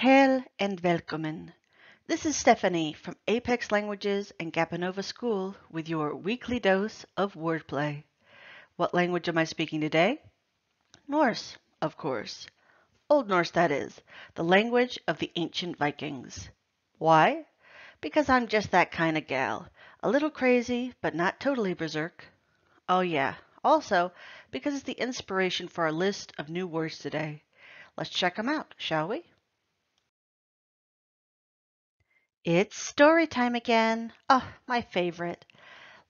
Hail and welcome. This is Stephanie from Apex Languages and Gapanova School with your weekly dose of wordplay. What language am I speaking today? Norse, of course. Old Norse, that is, the language of the ancient Vikings. Why? Because I'm just that kind of gal. A little crazy, but not totally berserk. Oh, yeah. Also, because it's the inspiration for our list of new words today. Let's check them out, shall we? It's story time again. Oh, my favorite.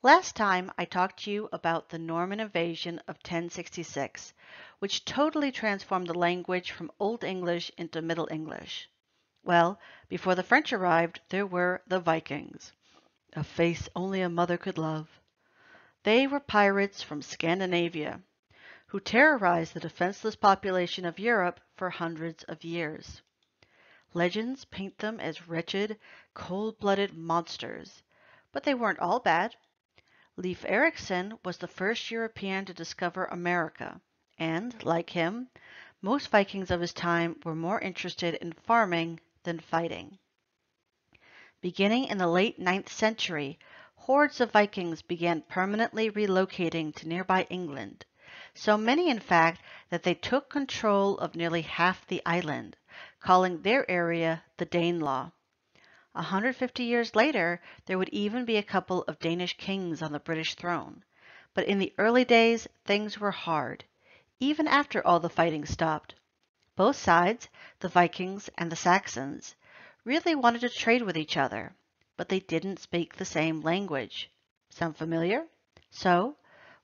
Last time I talked to you about the Norman invasion of 1066, which totally transformed the language from Old English into Middle English. Well, before the French arrived, there were the Vikings. A face only a mother could love. They were pirates from Scandinavia who terrorized the defenseless population of Europe for hundreds of years. Legends paint them as wretched, cold-blooded monsters, but they weren't all bad. Leif Erikson was the first European to discover America, and, like him, most Vikings of his time were more interested in farming than fighting. Beginning in the late ninth century, hordes of Vikings began permanently relocating to nearby England, so many in fact that they took control of nearly half the island calling their area the Danelaw. 150 years later, there would even be a couple of Danish kings on the British throne. But in the early days, things were hard, even after all the fighting stopped. Both sides, the Vikings and the Saxons, really wanted to trade with each other, but they didn't speak the same language. Sound familiar? So,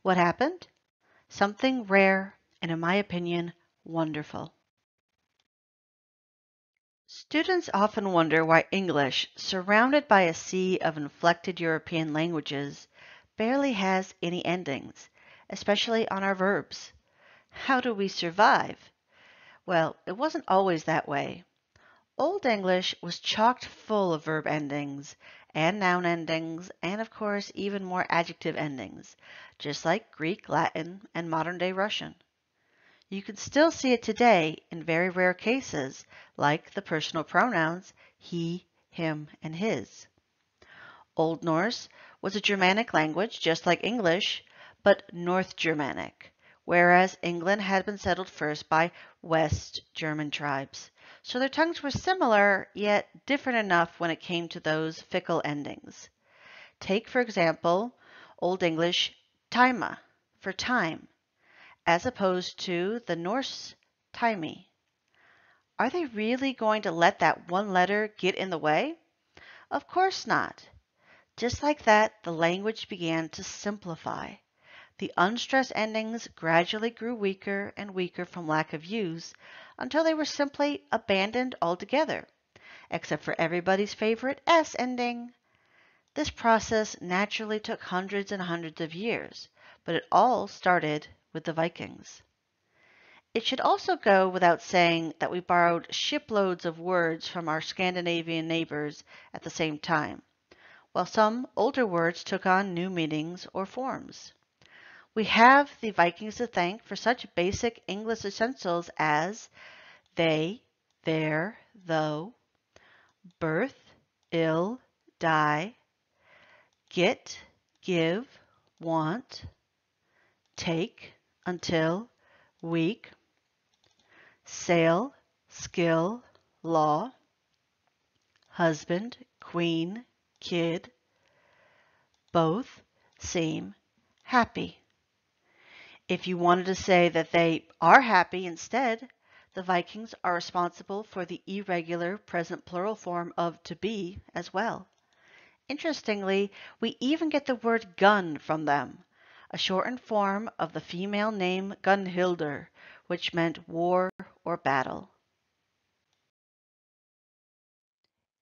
what happened? Something rare and, in my opinion, wonderful. Students often wonder why English, surrounded by a sea of inflected European languages, barely has any endings, especially on our verbs. How do we survive? Well, it wasn't always that way. Old English was chocked full of verb endings and noun endings, and of course even more adjective endings, just like Greek, Latin, and modern day Russian. You can still see it today in very rare cases, like the personal pronouns he, him, and his. Old Norse was a Germanic language just like English, but North Germanic, whereas England had been settled first by West German tribes. So their tongues were similar, yet different enough when it came to those fickle endings. Take, for example, Old English time for time, as opposed to the Norse Taimi. Are they really going to let that one letter get in the way? Of course not. Just like that, the language began to simplify. The unstressed endings gradually grew weaker and weaker from lack of use until they were simply abandoned altogether, except for everybody's favorite S ending. This process naturally took hundreds and hundreds of years, but it all started with the Vikings. It should also go without saying that we borrowed shiploads of words from our Scandinavian neighbors at the same time, while some older words took on new meanings or forms. We have the Vikings to thank for such basic English essentials as they, their, though, birth, ill, die, get, give, want, take, until, week, sail, skill, law, husband, queen, kid, both, seem, happy. If you wanted to say that they are happy instead, the Vikings are responsible for the irregular present plural form of to be as well. Interestingly, we even get the word gun from them, a shortened form of the female name Gunhildr, which meant war or battle.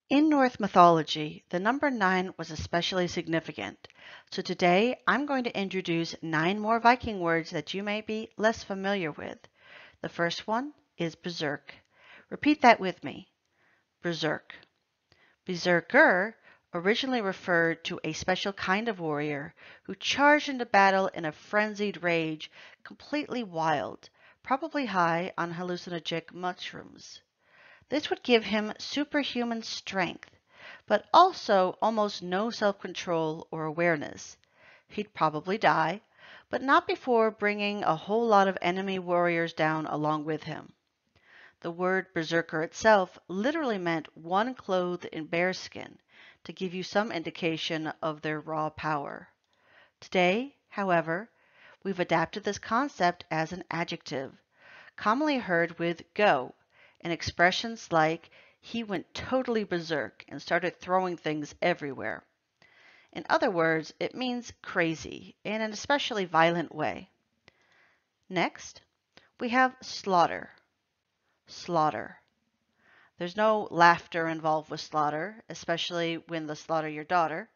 In Norse mythology, the number nine was especially significant. So today I'm going to introduce nine more Viking words that you may be less familiar with. The first one is berserk. Repeat that with me. Berserk. Berserker originally referred to a special kind of warrior who charged into battle in a frenzied rage, completely wild, probably high on hallucinogenic mushrooms. This would give him superhuman strength, but also almost no self-control or awareness. He'd probably die, but not before bringing a whole lot of enemy warriors down along with him. The word berserker itself literally meant one clothed in bearskin, to give you some indication of their raw power. Today, however, we've adapted this concept as an adjective, commonly heard with go, in expressions like he went totally berserk and started throwing things everywhere. In other words, it means crazy in an especially violent way. Next, we have slaughter slaughter. There's no laughter involved with slaughter, especially when the slaughter your daughter.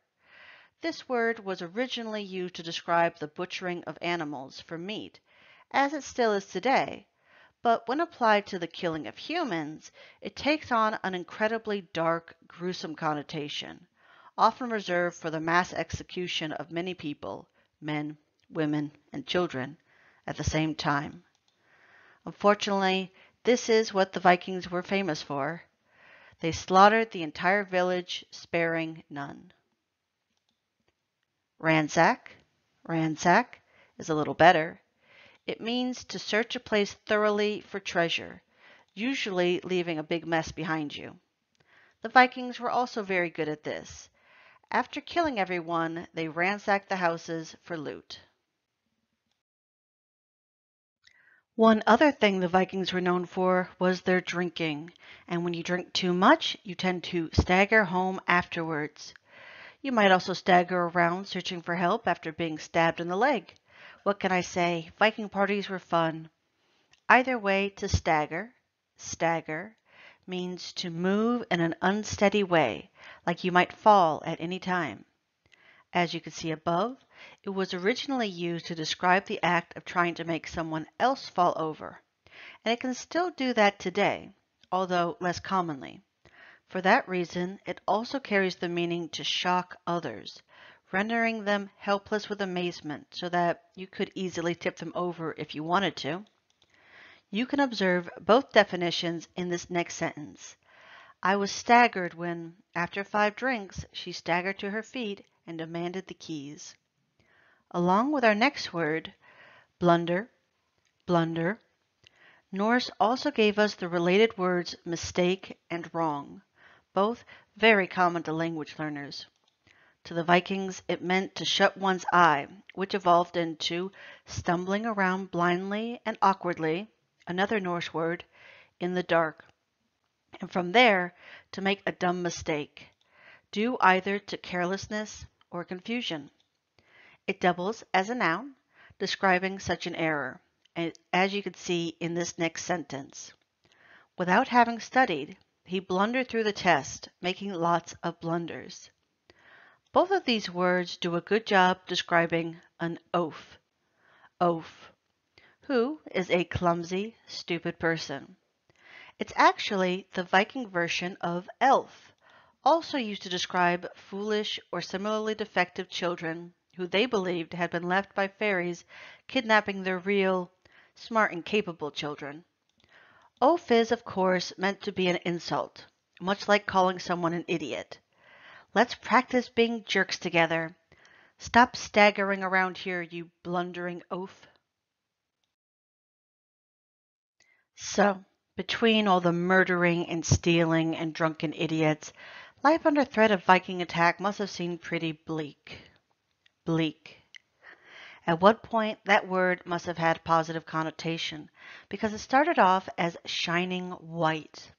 This word was originally used to describe the butchering of animals for meat, as it still is today, but when applied to the killing of humans, it takes on an incredibly dark, gruesome connotation, often reserved for the mass execution of many people, men, women, and children, at the same time. Unfortunately, this is what the Vikings were famous for. They slaughtered the entire village, sparing none. Ransack, ransack, is a little better. It means to search a place thoroughly for treasure, usually leaving a big mess behind you. The Vikings were also very good at this. After killing everyone, they ransacked the houses for loot. One other thing the Vikings were known for was their drinking, and when you drink too much, you tend to stagger home afterwards. You might also stagger around searching for help after being stabbed in the leg. What can I say? Viking parties were fun. Either way, to stagger, stagger, means to move in an unsteady way, like you might fall at any time. As you can see above, it was originally used to describe the act of trying to make someone else fall over, and it can still do that today, although less commonly. For that reason, it also carries the meaning to shock others, rendering them helpless with amazement so that you could easily tip them over if you wanted to. You can observe both definitions in this next sentence. I was staggered when, after five drinks, she staggered to her feet and demanded the keys. Along with our next word, blunder, blunder, Norse also gave us the related words mistake and wrong, both very common to language learners. To the Vikings, it meant to shut one's eye, which evolved into stumbling around blindly and awkwardly, another Norse word, in the dark. And from there, to make a dumb mistake, due either to carelessness or confusion. It doubles as a noun, describing such an error, as you can see in this next sentence. Without having studied, he blundered through the test, making lots of blunders. Both of these words do a good job describing an oaf. Oaf, who is a clumsy, stupid person. It's actually the Viking version of elf, also used to describe foolish or similarly defective children who they believed had been left by fairies kidnapping their real, smart and capable children. Oaf is, of course, meant to be an insult, much like calling someone an idiot. Let's practice being jerks together. Stop staggering around here, you blundering oaf. So, between all the murdering and stealing and drunken idiots, Life under threat of Viking attack must have seemed pretty bleak. Bleak. At what point that word must have had positive connotation, because it started off as shining white.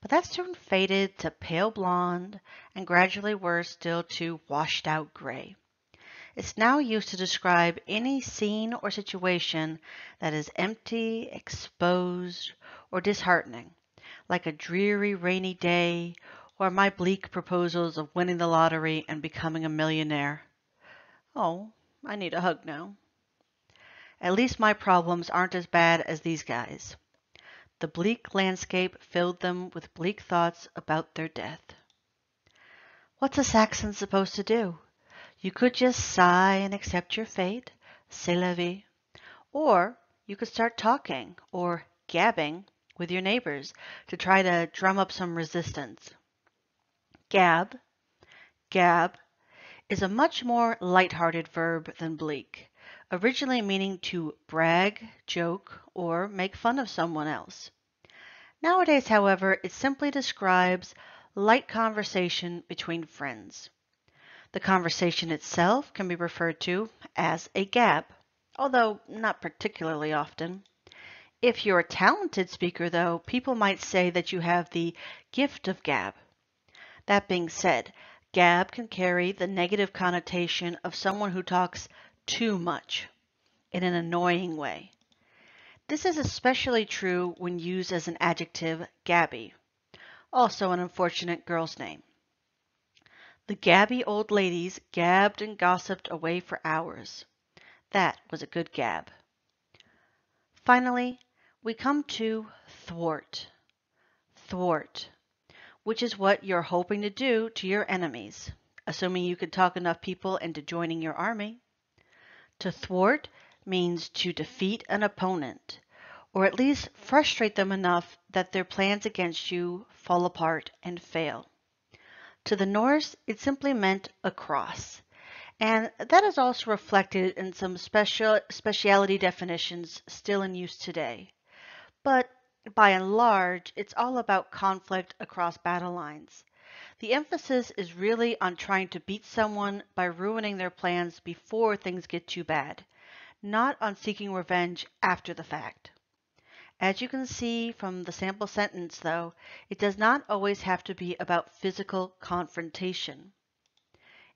But that soon faded to pale blonde and gradually worse still to washed out gray. It's now used to describe any scene or situation that is empty, exposed, or disheartening, like a dreary rainy day or my bleak proposals of winning the lottery and becoming a millionaire. Oh, I need a hug now. At least my problems aren't as bad as these guys. The bleak landscape filled them with bleak thoughts about their death. What's a Saxon supposed to do? You could just sigh and accept your fate, c'est la vie. Or you could start talking, or gabbing, with your neighbors to try to drum up some resistance. Gab, gab, is a much more light-hearted verb than bleak, originally meaning to brag, joke, or make fun of someone else. Nowadays, however, it simply describes light conversation between friends. The conversation itself can be referred to as a gab, although not particularly often. If you're a talented speaker, though, people might say that you have the gift of gab. That being said, gab can carry the negative connotation of someone who talks too much in an annoying way. This is especially true when used as an adjective, gabby, also an unfortunate girl's name. The gabby old ladies gabbed and gossiped away for hours. That was a good gab. Finally, we come to thwart. Thwart, which is what you're hoping to do to your enemies, assuming you can talk enough people into joining your army. To thwart means to defeat an opponent, or at least frustrate them enough that their plans against you fall apart and fail. To the Norse, it simply meant across. And that is also reflected in some special speciality definitions still in use today. But by and large, it's all about conflict across battle lines. The emphasis is really on trying to beat someone by ruining their plans before things get too bad, not on seeking revenge after the fact. As you can see from the sample sentence, though, it does not always have to be about physical confrontation.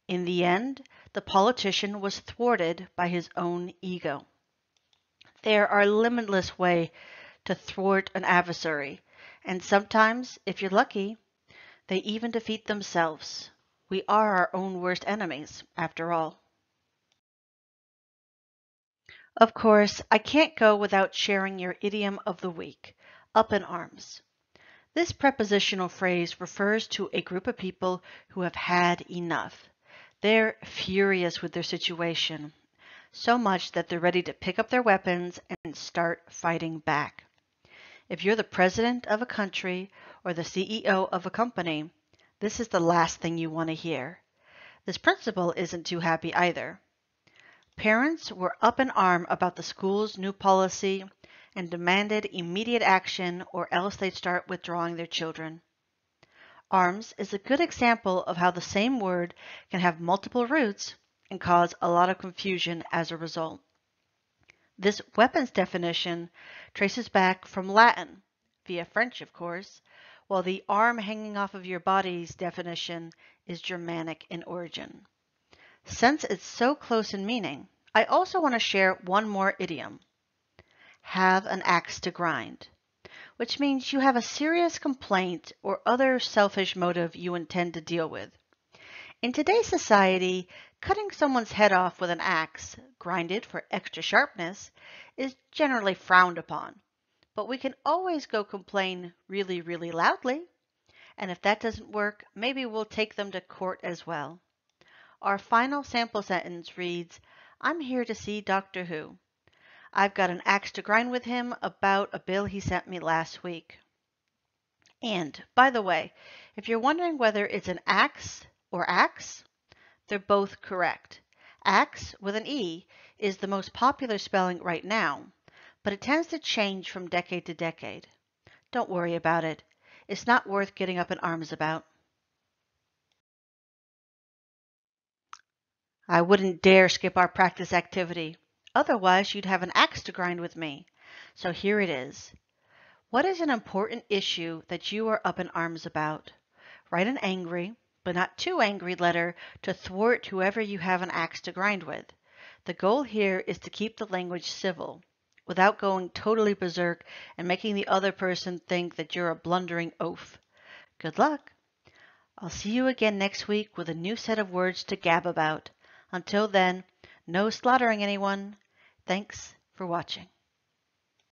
In the end, the politician was thwarted by his own ego. There are limitless ways to thwart an adversary, and sometimes, if you're lucky, they even defeat themselves. We are our own worst enemies, after all. Of course, I can't go without sharing your idiom of the week, up in arms. This prepositional phrase refers to a group of people who have had enough. They're furious with their situation, so much that they're ready to pick up their weapons and start fighting back. If you're the president of a country or the CEO of a company, this is the last thing you want to hear. This principal isn't too happy either. Parents were up in arm about the school's new policy and demanded immediate action or else they'd start withdrawing their children. Arms is a good example of how the same word can have multiple roots and cause a lot of confusion as a result. This weapons definition traces back from Latin, via French of course, while the arm hanging off of your body's definition is Germanic in origin. Since it's so close in meaning, I also want to share one more idiom. Have an axe to grind, which means you have a serious complaint or other selfish motive you intend to deal with. In today's society, cutting someone's head off with an axe, grinded for extra sharpness, is generally frowned upon. But we can always go complain really, really loudly. And if that doesn't work, maybe we'll take them to court as well. Our final sample sentence reads, I'm here to see Doctor Who. I've got an axe to grind with him about a bill he sent me last week. And, by the way, if you're wondering whether it's an ax or axe, they're both correct. Axe with an E is the most popular spelling right now, but it tends to change from decade to decade. Don't worry about it. It's not worth getting up in arms about. I wouldn't dare skip our practice activity. Otherwise, you'd have an axe to grind with me. So here it is. What is an important issue that you are up in arms about? Write an angry, but not too angry letter to thwart whoever you have an axe to grind with. The goal here is to keep the language civil, without going totally berserk and making the other person think that you're a blundering oaf. Good luck! I'll see you again next week with a new set of words to gab about. Until then, no slaughtering anyone. Thanks for watching.